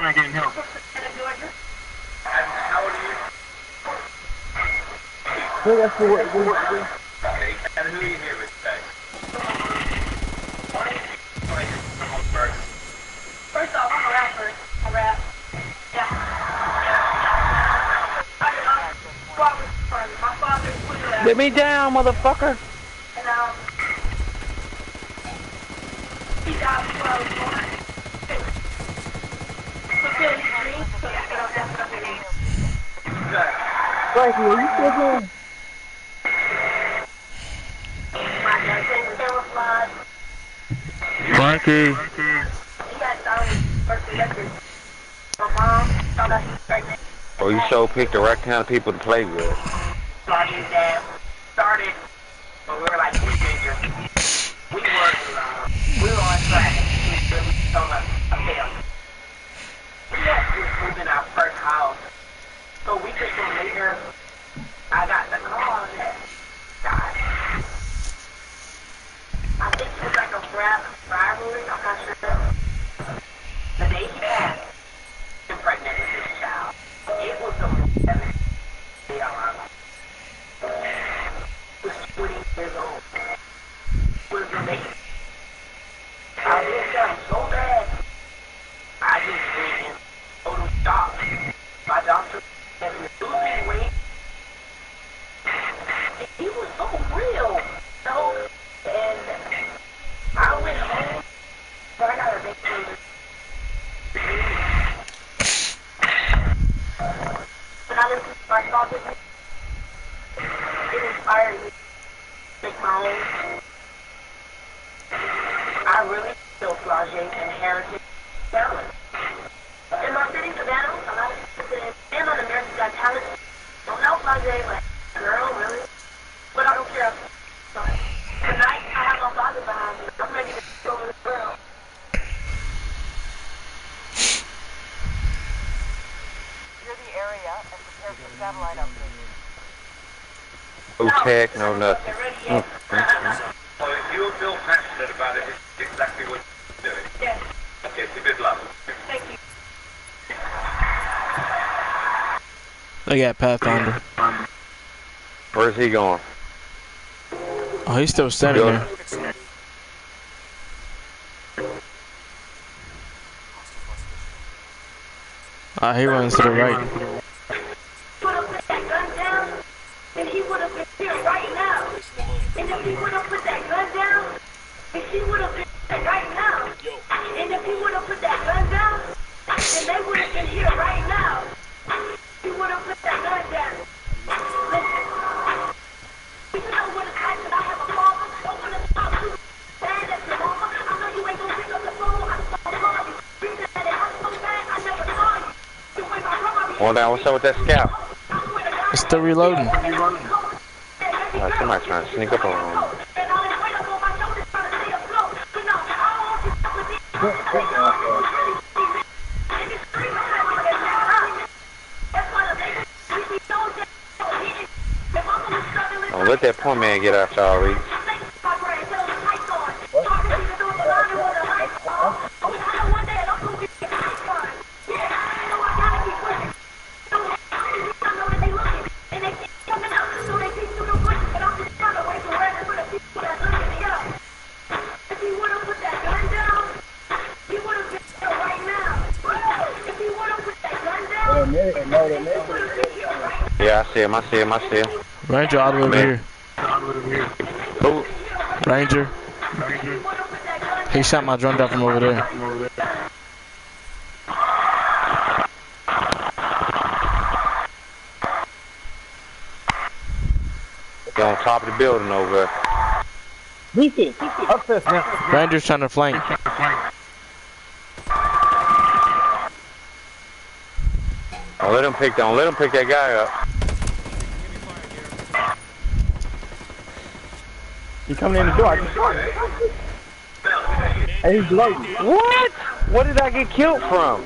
that's the what, what, what, First off, I'm a rapper. I rap. Yeah. My father put it out. Let me down, motherfucker. And, um, he died before I was born. Fulfilling his dreams, so I got that's what it is. Frankie, are you still? My. Frankie. Oh, you sure picked the right kind of people to play with. At Pathfinder. Where's he going? Oh, he's still standing there. Ah, he runs to the right. Down, what's up with that scout? It's still reloading. Uh, somebody trying to sneak up on him. Don't let that poor man get out y'all reach. See him, I see him, I see him. Ranger all the way over here. Oh, Ranger. He shot my drone down from over there. they on top of the building over there. Beefy, upstairs now. Ranger's trying to flank. Don't let him pick, don't let him pick that guy up. He coming in the door. I can saw it. Hey, he's loading. What? What did I get killed from?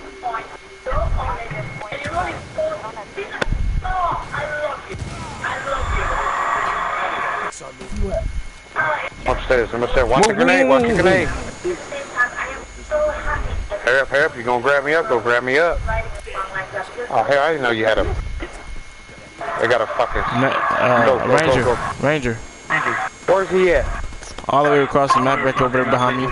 Upstairs, I'm upstairs. Watch the grenade, watch the grenade. Hurry up, hurry up. You gonna grab me up? Go grab me up. Oh, hell, I didn't know you had a... They got a fucking... Na- uh, go, go, Ranger. go. Ranger. He at? All the way across the map, right over there behind me.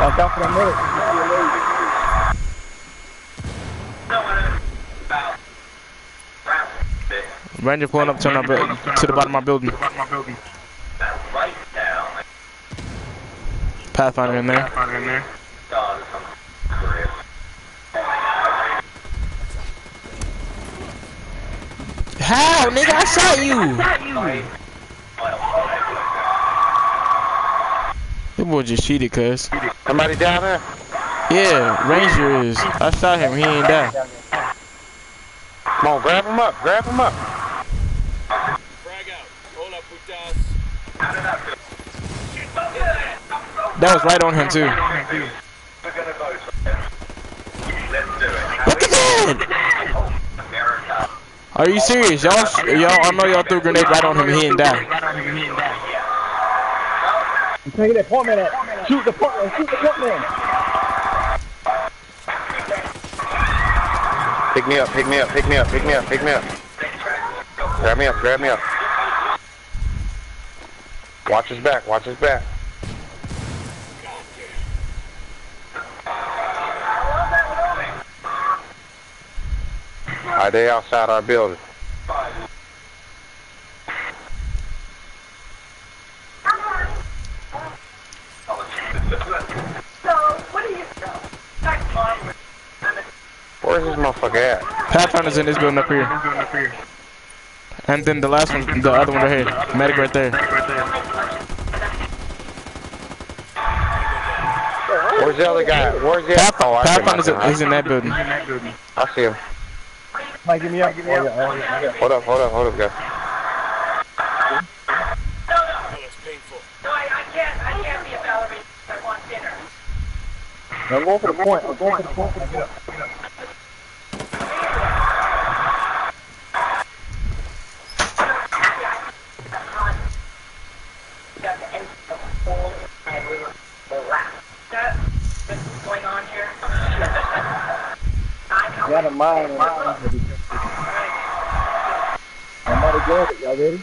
Watch out for that minute. Ranger pulling up to, my, bu- to the bottom of my building. Pathfinder in there. God, I'm curious. How, nigga? I shot you. That boy just cheated, cuz. Somebody down there? Yeah, Ranger is. I shot him. He ain't die. Come on, grab him up, grab him up. That was right on him too. We're gonna vote. Let's do it. Look at that! America. Are you serious? Y'all, y'all, I know y'all threw a grenade right on him. He didn't die. I'm taking that point man at. Shoot the point man. Shoot the point man. Pick me up, pick me up, pick me up, pick me up, pick me up. Grab me up, grab me up. Watch his back, watch his back. They outside our building. Where's this motherfucker at? Pathfinder's in this building up here. And then the last one, the other one right here. Medic right there. Where's the other guy? Where's the Path, Oh, I see him, I Pathfinder's see he's in that building. I see him. Mike, give me up. Give me up. Oh, yeah, oh, yeah. Hold up, hold up, hold up, guys. No, I, I can't. I can't be a ballerina. I want dinner. I'm going for the point. I'm going for the point. Get up. got the end of the hole and we were relaxed. That what's going on here? I know. Got a mine. And I'm about to go. Y'all ready?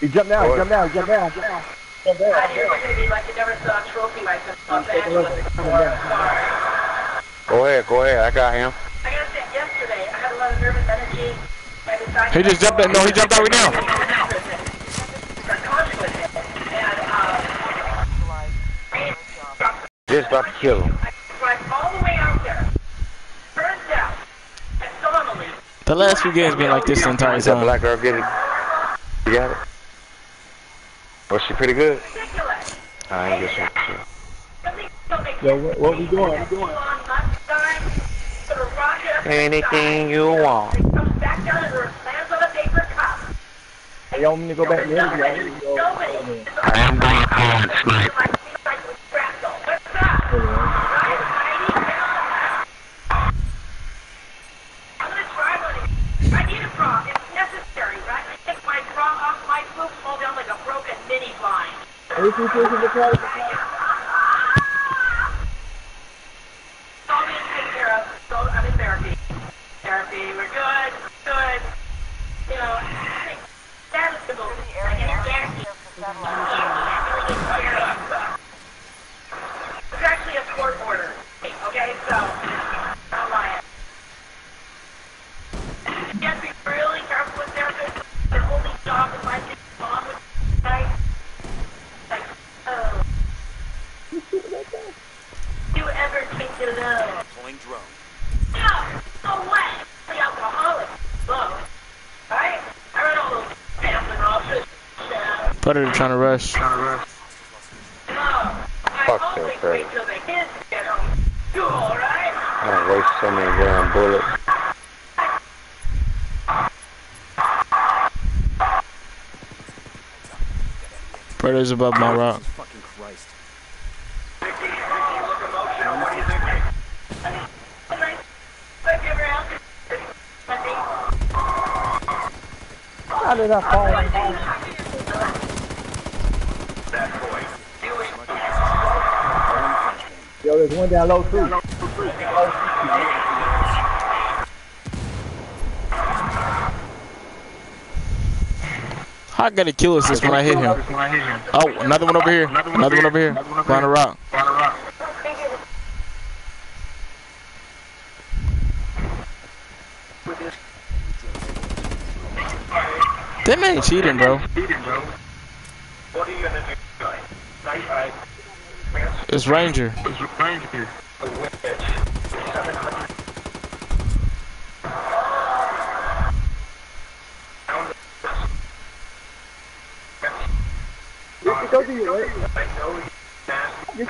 He jumped down. He jumped down. He jumped down. Jump down. Jump down. I hear we're gonna be like you never saw a trophy like this in Los Take. Angeles Jump before. down. Sorry. Go ahead, go ahead. I got him. I gotta say, yesterday I had a lot of nervous energy. I decided He just jumped out. No, he jumped out right now. Just about to kill him. Drive all the way out there. Turns out, anomaly. The last few games been like this the entire Is that time. black girl get it? You got it? Was she pretty good? I ain't get some. Something, something. Yo, what, what we doing? What we doing? on last time. Sort of rocket up Anything you want. It comes back down and lands on a paper cup. Hey, want me to go back to the? I need to go. Nobody. I am going tonight. Like, like with Fractal. What's that? Right? Heidi? I'm gonna try one again. I need a bra. It's necessary, right? I take my bra off, my boobs fall down like a broken mini blind. Everything goes in the car. All being taken care of. So I'm in therapy. Therapy. We're good. Good. You know, I think that is the most. I get a guarantee. It's actually a court order. Okay, so I'm lying. You have to be really careful with therapists. Their only job is like to mom with guys. Like, oh. You ever take the love? Deploying drone. No, no way. The alcoholic. Look. Right? I read all those family office. Yeah. Predator trying to rush. No. I Fuck always that, wait till the kids get home. You alright? I don't waste so many damn bullets. Predator's above my rock. Fucking Christ. How did I fall? Yo, there's one down low too. How I gotta kill us this when I hit him? Oh, another one over here. Another one over here. Behind the rock. That man cheating, bro. What are you gonna do It's Ranger. Go do your work. I know you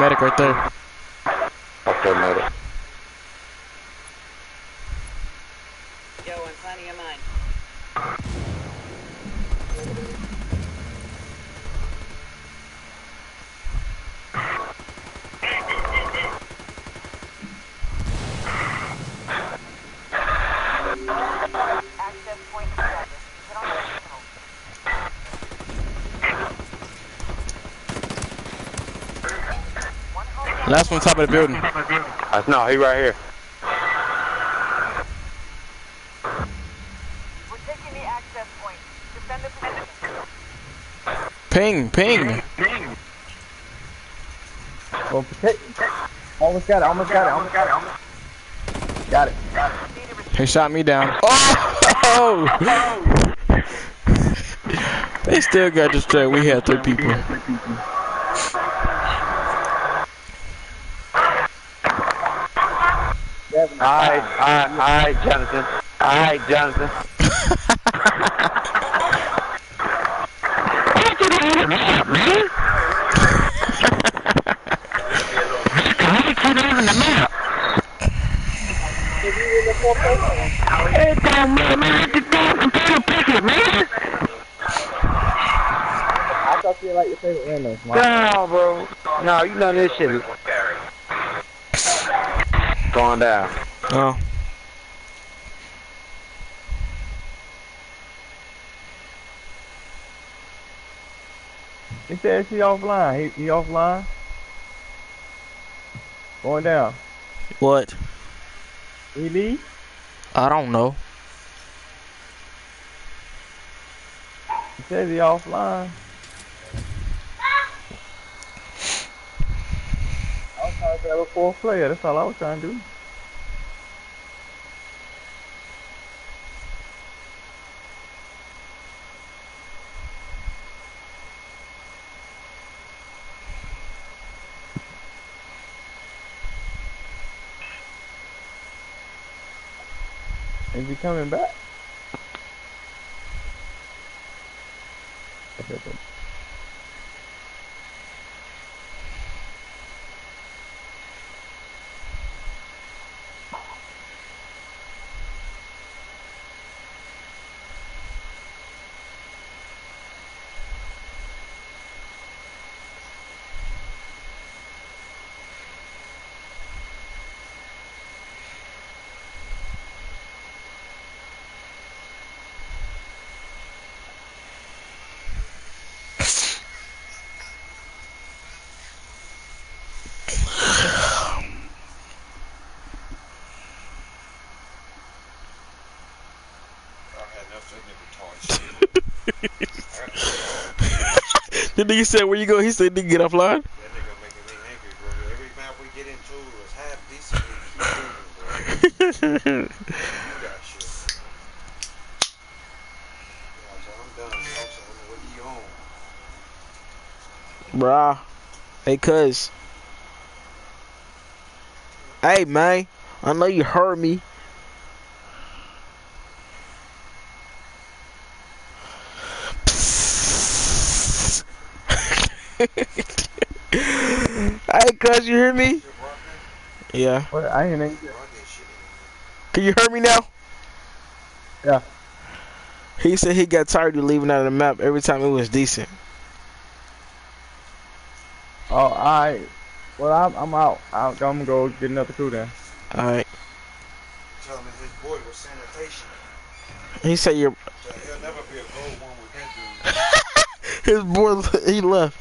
medic right there. Home Last one top of the building. Uh, no, he right here. We're taking the access point. Defend the position. Ping, ping. Well, protect. Almost got it. Almost got it. Almost got it. Almost. Got it. He shot me down. Oh! they still got distracted. We had three people. Alright, alright, alright, Jonathan. Alright, Jonathan. I thought you like your favorite animals, man. No, bro. No, you know this shit. Going down. Oh. He says he offline. He, he offline. Going down. What? He leave? I don't know. He says he offline. I was trying to grab a fourth player. That's all I was trying to do. Coming back? The nigga said, where you go? He said, nigga, get offline. Bruh. Hey, cuz. Hey, man. I know you heard me. Hey, cuz, you hear me? Yeah. What? I ain't even. Can you hear me now? Yeah. He said he got tired of leaving out of the map every time it was decent. Oh, alright. Well, I'm, I'm out. I'm, I'm gonna go get another crew then. Alright. Tell me his boy was sanitation. He said you're he'll never be a gold one with that dude. his boy he left.